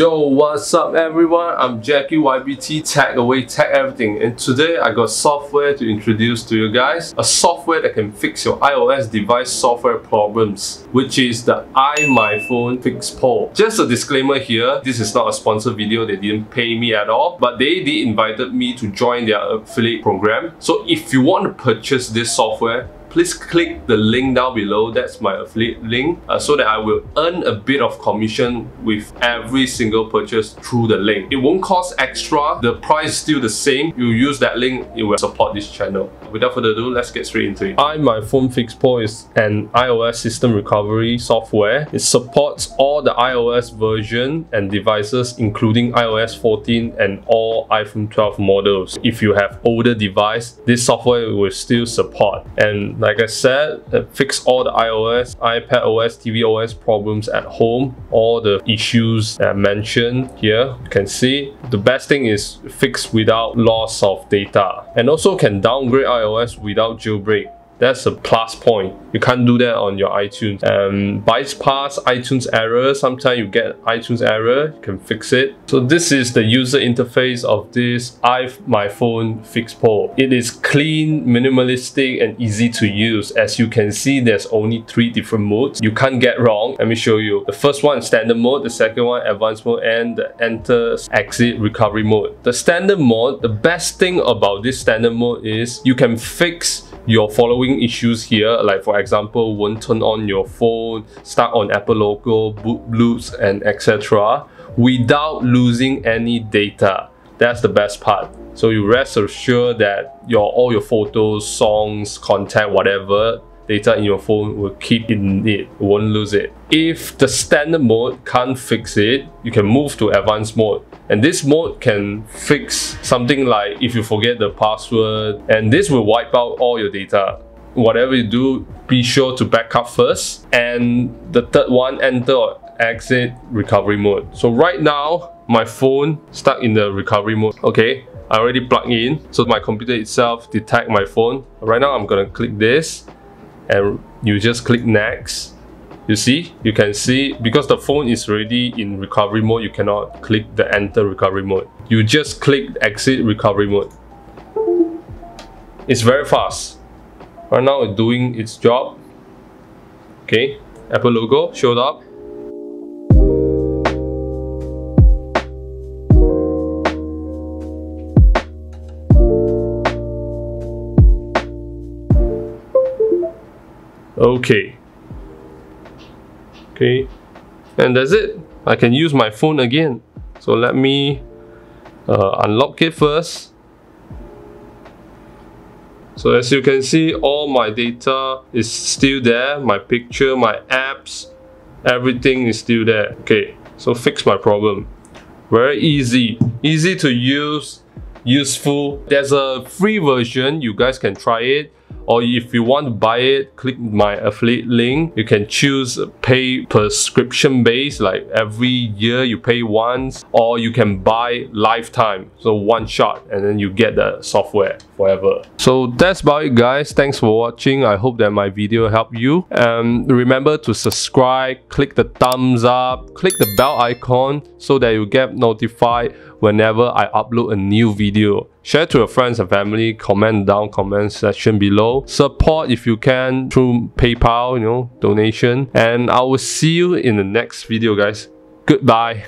Yo, what's up everyone? I'm Jacky YBT Tech Away Tech Everything and today I got software to introduce to you guys. A software that can fix your iOS device software problems which is the iMyFone Fixppo. Just a disclaimer here, this is not a sponsored video, they didn't pay me at all but they did invited me to join their affiliate program. So if you want to purchase this software, please click the link down below. That's my affiliate link uh, so that I will earn a bit of commission with every single purchase through the link. It won't cost extra. The price is still the same. You use that link it will support this channel. Without further ado let's get straight into it. iMyFone Fix is an iOS system recovery software. It supports all the iOS version and devices including iOS 14 and all iPhone 12 models. If you have older device this software will still support. And like I said, uh, fix all the iOS, iPad OS, TV OS problems at home, all the issues that I mentioned here. You can see. The best thing is fix without loss of data. And also can downgrade iOS without jailbreak that's a plus point. You can't do that on your iTunes. Um, bypass iTunes error. Sometimes you get iTunes error, you can fix it. So this is the user interface of this iMyFone Fixppo. It is clean, minimalistic, and easy to use. As you can see, there's only three different modes. You can't get wrong. Let me show you. The first one standard mode, the second one advanced mode, and the enter, exit, recovery mode. The standard mode, the best thing about this standard mode is you can fix your following issues here, like for example, won't turn on your phone, stuck on Apple logo, boot loops, and etc. without losing any data. That's the best part. So you rest assured that your all your photos, songs, content, whatever, data in your phone will keep in it, won't lose it. If the standard mode can't fix it, you can move to advanced mode. And this mode can fix something like if you forget the password, and this will wipe out all your data. Whatever you do, be sure to backup first. And the third one, enter or exit recovery mode. So right now, my phone stuck in the recovery mode. Okay, I already plugged in. So my computer itself detect my phone. Right now, I'm gonna click this and you just click next you see you can see because the phone is already in recovery mode you cannot click the enter recovery mode. You just click exit recovery mode. It's very fast. Right now it's doing its job. Okay apple logo showed up. Okay okay. And that's it. I can use my phone again. So let me uh, unlock it first. So as you can see all my data is still there. My picture my apps everything is still there. Okay. So fix my problem. Very easy. Easy to use useful. There's a free version. You guys can try it or if you want to buy it click my affiliate link. You can choose pay prescription base like every year you pay once or you can buy lifetime so one shot and then you get the software forever. So that's about it guys. Thanks for watching. I hope that my video helped you. And remember to subscribe click the thumbs up click the bell icon so that you get notified whenever I upload a new video. Share to your friends and family, comment down comment section below. Support if you can through PayPal, you know, donation. And I will see you in the next video guys. Goodbye.